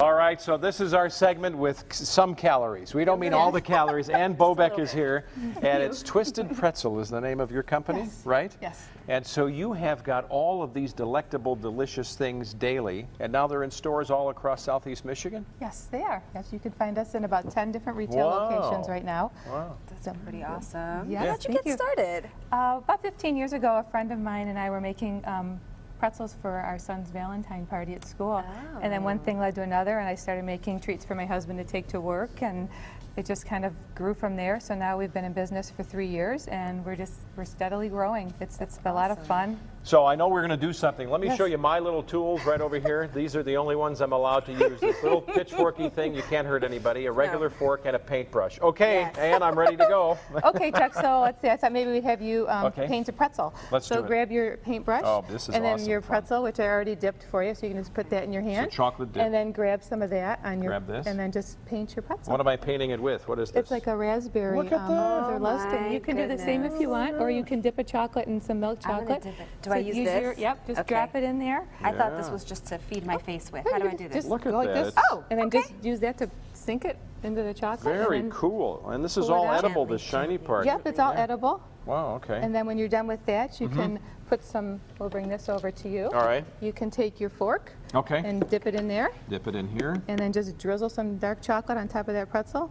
All right, so this is our segment with some calories. We don't mean all the calories. Ann Bobeck is here, and it's Twisted Pretzel is the name of your company, Yes. right? Yes. And so you have got all of these delectable, delicious things daily, and now they're in stores all across Southeast Michigan? Yes, they are. Yes, you can find us in about 10 different retail Wow. locations right now. Wow. That's So, Pretty awesome. Yes, How did you thank get you. started? uh, about 15 years ago, a friend of mine and I were making um, pretzels for our son's Valentine party at school. And then one thing led to another, and I started making treats for my husband to take to work, and it just kind of grew from there. So now we've been in business for three years, and we're just we're steadily growing. It's it's a lot of fun. So I know we're going to do something. Let me Yes. show you my little tools right over here. These are the only ones I'm allowed to use. This little pitchforky thing, you can't hurt anybody, a regular fork, and a paintbrush. Okay, Yes. Ann, I'm ready to go. Okay, Chuck. So let's see. I thought maybe we'd have you um, Okay. paint a pretzel. Let's so do it. grab your paintbrush. Oh, this is And then awesome your pretzel, which I already dipped for you, so you can just put that in your hand. chocolate dip. And then grab some of that on your. Grab this. And then just paint your pretzel. What am I painting it with? What is this? It's like a raspberry. Look at um, that. Oh lust- and my You can do the same if you want, or you can dip a chocolate in some milk I'm chocolate. dip it. Do I use Your, this? yep, just Okay. drop it in there. I thought this was just to feed my face with. How do I do this? just Look at go like this. that. Oh, And then okay. just use that to sink it into the chocolate. Very and cool. And this is all edible, Gently, this shiny part. Yep, it's all edible. Wow, okay. And then when you're done with that, you can put some, we'll bring this over to you. All right. You can take your fork Okay. and dip it in there, Dip it in here. and then just drizzle some dark chocolate on top of that pretzel,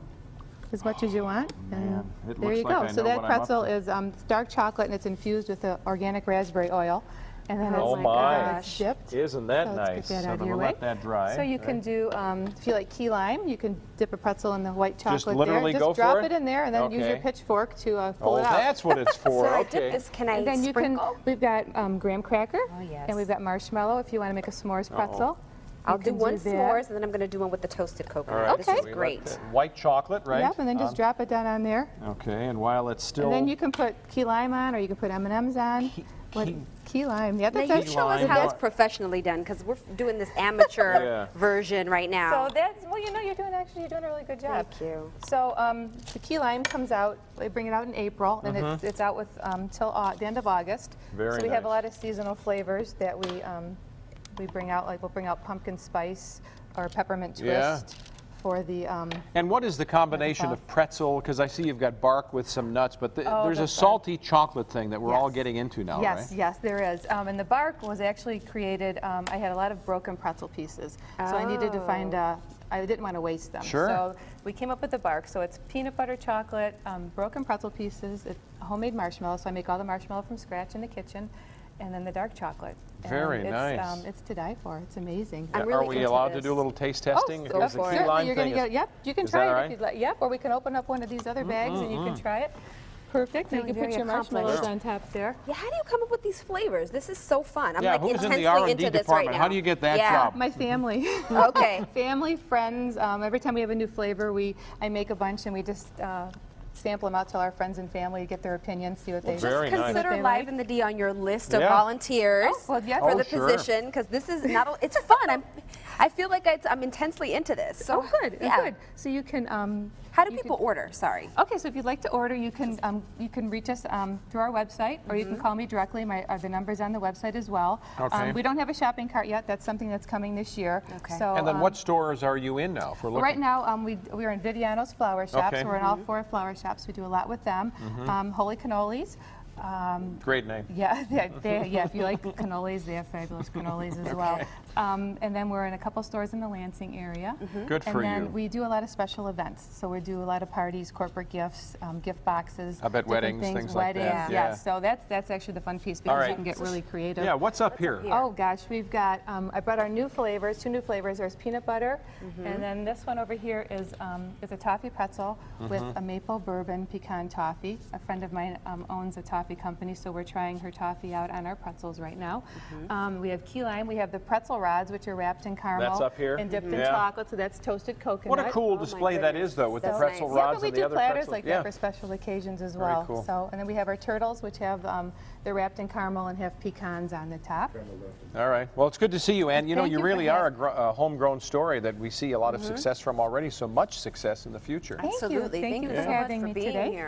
as much as you want. and it there you like go. So that what I'm up pretzel is um, dark chocolate, and it's infused with the organic raspberry oil. And then Oh it's, my. and it's dipped. Isn't that So nice? that so out of then we'll way. let that dry. So you can do, um, if you like key lime, you can dip a pretzel in the white chocolate Just literally there. go Just for drop it? it in there, and then use your pitchfork to uh, pull Oh, it out. that's what it's for. So I okay. dip this. Can I And then you sprinkle? can, we've got um, graham cracker. Oh, yes. And we've got marshmallow if you want to make a s'mores pretzel. I'll do one that. s'mores, and then I'm going to do one with the toasted coconut. right. This is great. White chocolate, right? Yep, and then just Um, drop it down on there. Okay, and while it's still. And then you can put key lime on, or you can put M&Ms on. What- key- key lime, yeah, Now that's you that's- show us how Yeah. it's professionally done, because we're doing this amateur Yeah. version right now. So that's, well, you know, you're doing, actually, you're doing a really good job. Thank you. So um, the key lime comes out, we bring it out in April, and it's, it's out with, um, till au- the end of August. Mm-hmm. Very So we have a lot of seasonal flavors that we, um, we bring out, like we'll bring out pumpkin spice or peppermint Yeah. Twist for the, um, And what is the combination Wonderful. of pretzel? Because I see you've got bark with some nuts, but the, Oh, there's a that's fun. salty chocolate thing that we're all getting into now, Yes, right? yes, there is. Um, and the bark was actually created, um, I had a lot of broken pretzel pieces. So I needed to find, uh, I didn't want to waste them. Sure. So we came up with the bark. So it's peanut butter chocolate, um, broken pretzel pieces, it, homemade marshmallow. So I make all the marshmallow from scratch in the kitchen. And then the dark chocolate. And Very it's, nice. Um, it's to die for. It's amazing. I'm Are we into allowed to do a little taste Oh, testing? so- Because the for key it. certainly, lime you're going to is- get, yep, you can is try it right? if you'd like. Yep, or we can open up one of these other bags and you can try it. Perfect. And you can put very your marshmallows on top there. Yeah, how do you come up with these flavors? This is so fun. I'm Yeah, like who's in the intensely R&D into this right now. How do you get that yeah. job? My family. Okay. family, friends. Um, every time we have a new flavor, we I make a bunch and we just uh, sample them out to our friends and family, get their opinions, see what they very see nice. Consider they Live like. in the D on your list of Yeah. volunteers Oh, well, yeah. for Oh, the sure. position because this is not. a- It's fun. I'm. I feel like it's, I'm intensely into this. So Oh, good, Yeah. good. So you can. Um, How do people can- order? Sorry. Okay, so if you'd like to order, you can um, you can reach us um, through our website, or you can call me directly. My uh, the number's on the website as well. Okay. Um, we don't have a shopping cart yet. That's something that's coming this year. Okay. So, And then um, what stores are you in now? For looking? Right now, um, we, we're in Viviano's Flower Shops. Okay. We're in all four flower shops. We do a lot with them. Um, Holy Cannolis. Um, Great name. yeah, they, they, yeah, if you like cannolis, they have fabulous cannolis as well. Um, and then we're in a couple stores in the Lansing area. Good and for then you. we do a lot of special events. So we do a lot of parties, corporate gifts, um, gift boxes. I bet weddings, things, things like that. weddings, Yeah. Yes, so that's that's actually the fun piece because All right. you can get really creative. Yeah, what's up here? Oh gosh, we've got, um, I brought our new flavors, two new flavors. There's peanut butter, and then this one over here is, um, is a toffee pretzel with a maple bourbon pecan toffee. A friend of mine um, owns a toffee company, so we're trying her toffee out on our pretzels right now. Um, we have key lime, we have the pretzel rods, which are wrapped in caramel. That's up here? And dipped in Yeah. chocolate, so that's toasted coconut. What a cool Oh display that goodness. is, though, with the pretzel nice. Yeah, rods but we and the do other platters pretzels. like yeah. that for special occasions as well. Very cool. So, and then we have our turtles, which have um, they're wrapped in caramel and have pecans on the top. All right. Well, it's good to see you, and you know, you you really are a, gr- a homegrown story that we see a lot of success from already. So much success in the future. Thank you. Absolutely. Thank Thank you you for so much having for me being today. here.